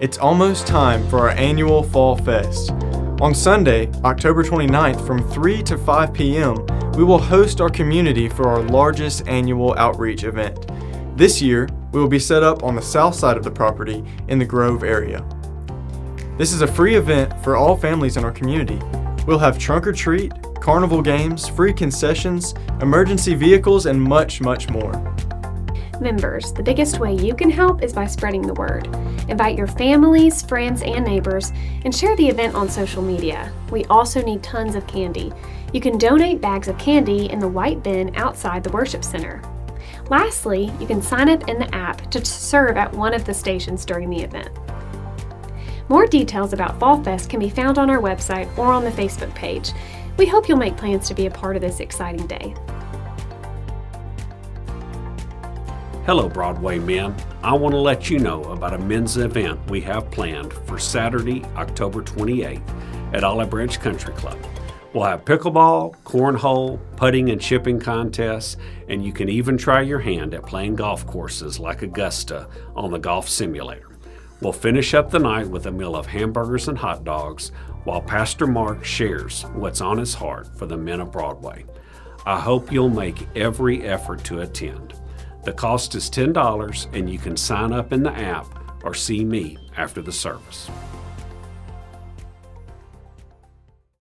It's almost time for our annual Fall Fest. On Sunday, October 29th from 3 to 5 p.m., we will host our community for our largest annual outreach event. This year, we will be set up on the south side of the property in the Grove area. This is a free event for all families in our community. We'll have trunk or treat, carnival games, free concessions, emergency vehicles, and much, much more. Members, the biggest way you can help is by spreading the word. Invite your families, friends, and neighbors, and share the event on social media. We also need tons of candy. You can donate bags of candy in the white bin outside the worship center. Lastly, you can sign up in the app to serve at one of the stations during the event. More details about Fall Fest can be found on our website or on the Facebook page. We hope you'll make plans to be a part of this exciting day. Hello, Broadway men. I want to let you know about a men's event we have planned for Saturday, October 28th at Olive Branch Country Club. We'll have pickleball, cornhole, putting and chipping contests, and you can even try your hand at playing golf courses like Augusta on the golf simulator. We'll finish up the night with a meal of hamburgers and hot dogs while Pastor Mark shares what's on his heart for the men of Broadway. I hope you'll make every effort to attend. The cost is $10 and you can sign up in the app or see me after the service.